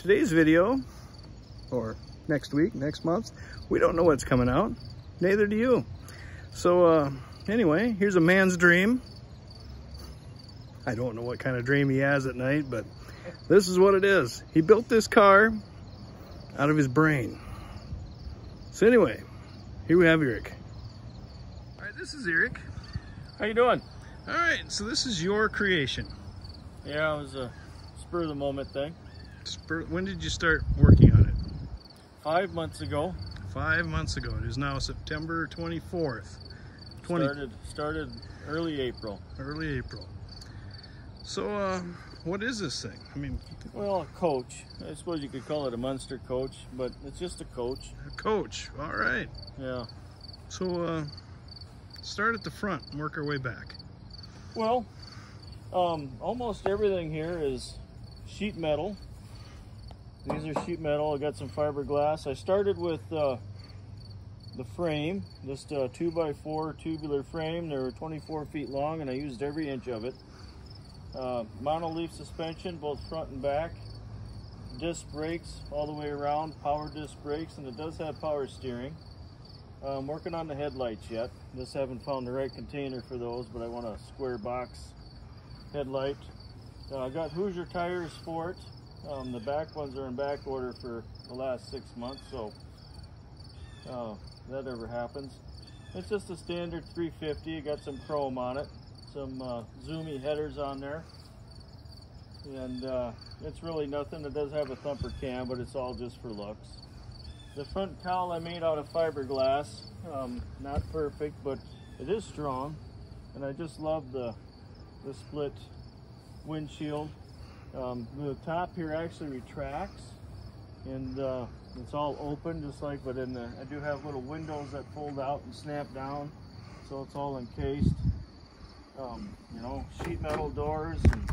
today's video, or next week, next month, we don't know what's coming out. Neither do you. So uh, anyway, here's a man's dream. I don't know what kind of dream he has at night, but this is what it is. He built this car out of his brain. So anyway, here we have Eric. All right, this is Eric. How you doing? All right, so this is your creation. Yeah, it was a spur of the moment thing. When did you start working on it? Five months ago, Five months ago. It is now September 24th, 20, started started early April. early April. So, uh, what is this thing? I mean, Well, a coach. I suppose you could call it a Munster Koach, but it's just a coach. a coach. All right. Yeah. So, uh, start at the front and work our way back. Well, um, almost everything here is sheet metal. These are sheet metal. I got some fiberglass. I started with uh, the frame, just a two by four tubular frame. They were 24 feet long, and I used every inch of it. Uh, monoleaf suspension, both front and back. Disc brakes all the way around, power disc brakes, and it does have power steering. Uh, I'm working on the headlights yet. Just haven't found the right container for those, but I want a square box headlight. Uh, I got Hoosier tires for it. Um, the back ones are in back order for the last six months, so uh, that ever happens. It's just a standard 350. It got some chrome on it, some uh, zoomy headers on there, and uh, it's really nothing. It does have a thumper cam, but it's all just for looks. The front cowl I made out of fiberglass. Um, not perfect, but it is strong. And I just love the, the split windshield. Um, the top here actually retracts and uh, it's all open just like, but in the, I do have little windows that fold out and snap down. So it's all encased. Um, you know, sheet metal doors and,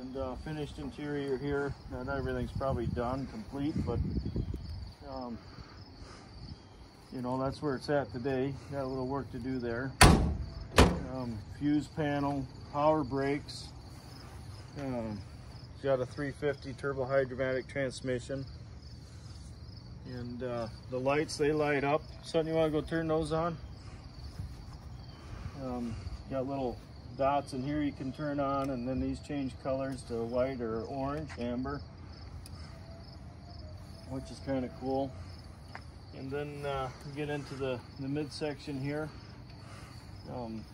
and uh, finished interior here. Not everything's probably done, complete, but um, you know, that's where it's at today. Got a little work to do there. Um, fuse panel, power brakes. Um, got a 350 turbo hydromatic transmission. And uh, the lights, they light up. Something you want to go turn those on? Um, got little dots in here you can turn on, and then these change colors to white or orange, amber which is kind of cool. And then uh, get into the, the midsection here. Um,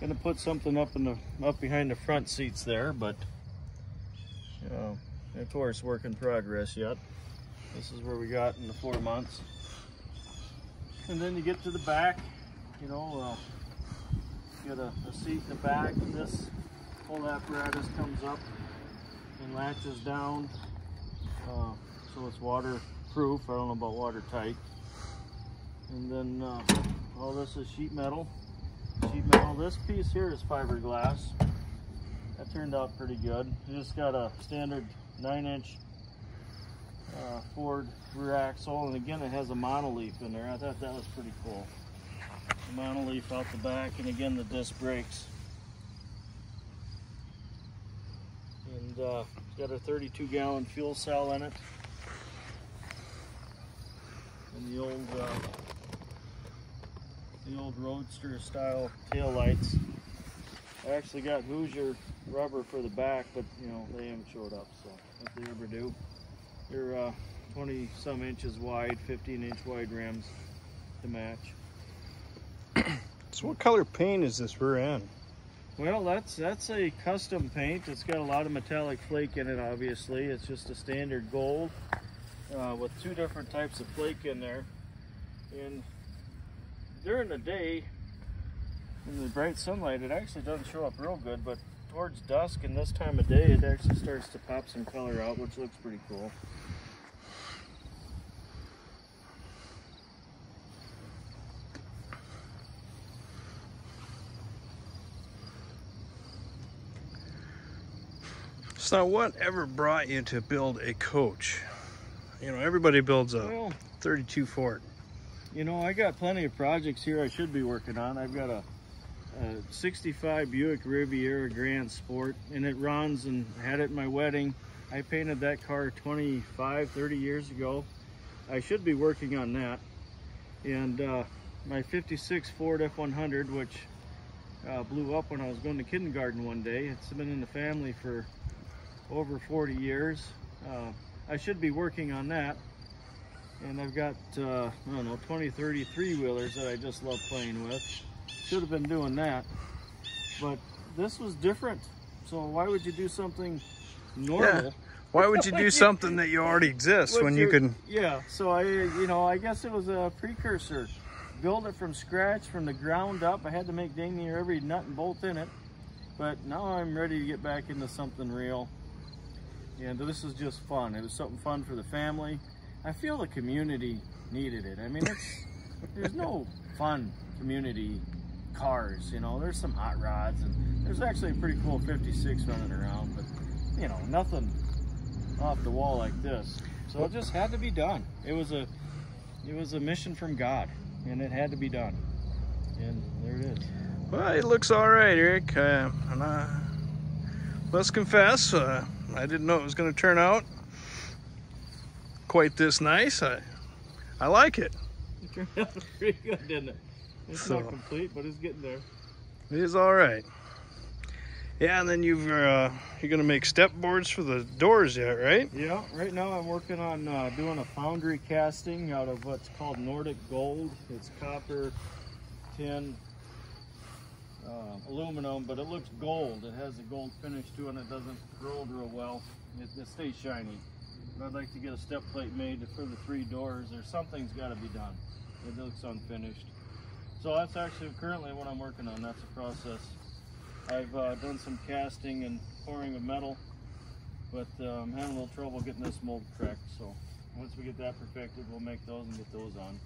gonna put something up in the up behind the front seats there, but of course work in progress yet. This is where we got in the four months. And then you get to the back, you know, uh, get a, a seat in the back, this whole apparatus comes up and latches down. Uh, so it's waterproof. I don't know about watertight. And then uh, all this is sheet metal. Sheet metal. This piece here is fiberglass. That turned out pretty good. You just got a standard nine inch uh, Ford rear axle. And again, it has a monoleaf in there. I thought that was pretty cool. The monoleaf out the back. And again, the disc brakes. And uh, it's got a 32 gallon fuel cell in it and the old uh, the old Roadster style tail lights. I actually got Hoosier rubber for the back, but you know they haven't showed up, so if they ever do, they're uh, 20 some inches wide, 15 inch wide rims to match. So, what color paint is this rear end? Well, that's that's a custom paint. It's got a lot of metallic flake in it. Obviously, it's just a standard gold uh, with two different types of flake in there. And during the day, in the bright sunlight, it actually doesn't show up real good, but towards dusk and this time of day, it actually starts to pop some color out, which looks pretty cool. So, what ever brought you to build a coach? You know, everybody builds a Well, 32 Ford. You know, I got plenty of projects here I should be working on. I've got a, a 65 Buick Riviera Grand Sport, and it runs and had it at my wedding. I painted that car 25, 30 years ago. I should be working on that. And uh, my 56 Ford F100, which uh, blew up when I was going to kindergarten one day. It's been in the family for over 40 years. Uh, I should be working on that. And I've got, uh, I don't know, 20, 30 three-wheelers that I just love playing with. Should have been doing that. But this was different. So why would you do something normal? Yeah. Why would you do something that you already exist when you can? Yeah, so I, you know, I guess it was a precursor. Build it from scratch, from the ground up. I had to make dang near every nut and bolt in it. But now I'm ready to get back into something real. And this is just fun. It was something fun for the family. I feel the community needed it. I mean, it's there's no fun community cars, you know. There's some hot rods and there's actually a pretty cool 56 running around, but you know, nothing off the wall like this. So it just had to be done. It was a it was a mission from God and it had to be done. And there it is. Well, it looks all right, Eric. Uh, and I must confess, uh, I didn't know it was going to turn out quite this nice. I, I like it. It turned out pretty good, didn't it? It's So- not complete, but it's getting there. It is all right. Yeah, and then you've uh, you're going to make step boards for the doors yet, right? Yeah, right now I'm working on uh, doing a foundry casting out of what's called Nordic Gold. It's copper, tin, uh, aluminum, but it looks gold. It has a gold finish to it and it doesn't corrode real well. It, it stays shiny. But I'd like to get a step plate made for the three doors or something's got to be done. It looks unfinished. So that's actually currently what I'm working on. That's a process. I've uh, done some casting and pouring of metal but uh, I'm having a little trouble getting this mold correct. So once we get that perfected, we'll make those and get those on.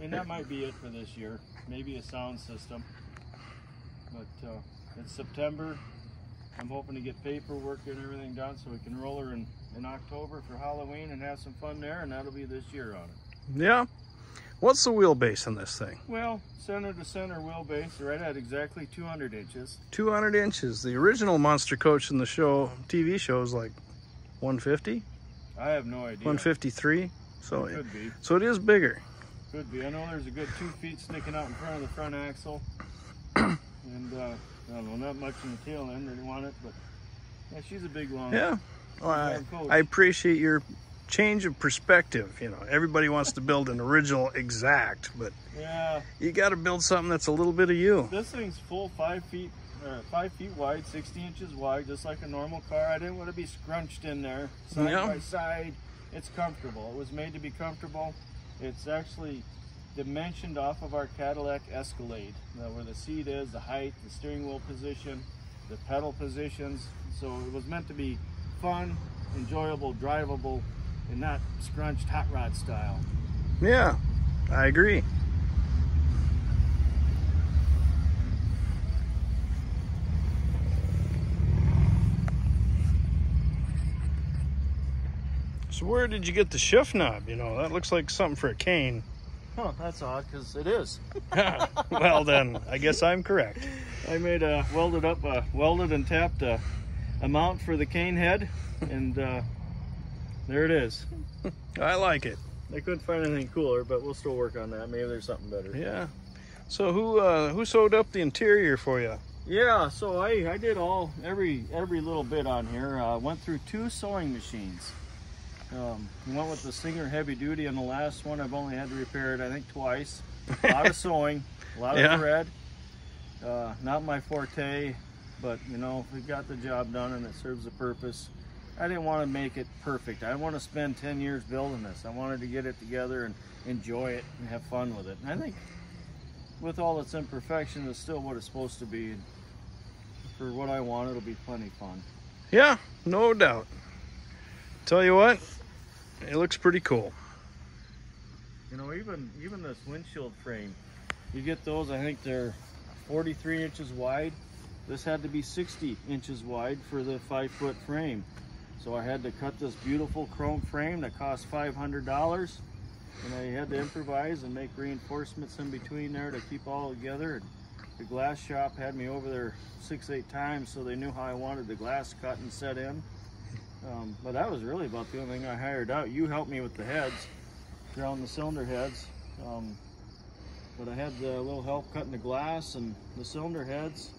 And that might be it for this year. Maybe a sound system. But uh, it's September. I'm hoping to get paperwork and everything done so we can roll her in, in October for Halloween and have some fun there. And that'll be this year on it. Yeah. What's the wheelbase on this thing? Well, center to center wheelbase, right at exactly 200 inches. 200 inches. The original Munster Koach in the show, TV show, is like 150, I have no idea. 153. So, It could be. so it is bigger. Could be. I know there's a good two feet sticking out in front of the front axle. and uh, I don't know, not much in the tail end. Didn't want it, but yeah, she's a big long. Yeah. Well, I, I appreciate your change of perspective. You know, everybody wants to build an original exact, but Yeah, you got to build something that's a little bit of you. this thing's full five feet, or five feet wide, 60 inches wide, just like a normal car. I didn't want to be scrunched in there, side Yeah. by side. It's comfortable. It was made to be comfortable. It's actually dimensioned off of our Cadillac Escalade, uh, where the seat is, the height, the steering wheel position, the pedal positions. So it was meant to be fun, enjoyable, drivable, and not scrunched hot rod style. Yeah, I agree. So where did you get the shift knob? You know, that looks like something for a cane. Huh, that's odd because it is. well then, I guess I'm correct. I made a welded up, uh, welded and tapped a, a mount for the cane head, and uh, there it is. I like it. I couldn't find anything cooler, but we'll still work on that. Maybe there's something better. Yeah. So who uh, who sewed up the interior for you? Yeah, so I, I did all every every little bit on here. Uh, went through two sewing machines. Um, went with the Singer Heavy Duty, and the last one I've only had to repair it I think twice. A lot of sewing, a lot Yeah. of thread. Uh, not my forte, but you know we got the job done and it serves a purpose. I didn't want to make it perfect. I didn't want to spend 10 years building this. I wanted to get it together and enjoy it and have fun with it. And I think with all its imperfection, it's still what it's supposed to be. And for what I want, it'll be plenty fun. Yeah, no doubt. Tell you what, it looks pretty cool. You know, even even this windshield frame, you get those. I think they're 43 inches wide. This had to be 60 inches wide for the five foot frame. So I had to cut this beautiful chrome frame that cost $500. And I had to improvise and make reinforcements in between there to keep all together. And the glass shop had me over there six, eight times so they knew how I wanted the glass cut and set in. Um, but that was really about the only thing I hired out. You helped me with the heads, ground the cylinder heads. Um, but I had a little help cutting the glass and the cylinder heads.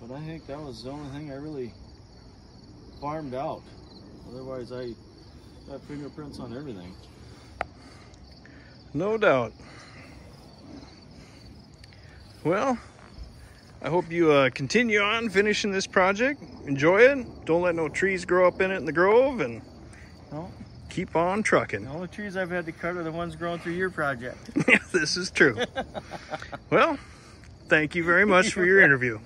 But I think that was the only thing I really farmed out. Otherwise, I got fingerprints on everything. No doubt. Well, I hope you uh, continue on finishing this project. Enjoy it. Don't let no trees grow up in it in the grove and No. keep on trucking. All the only trees I've had to cut are the ones growing through your project. yeah, this is true. well, thank you very much for your interview.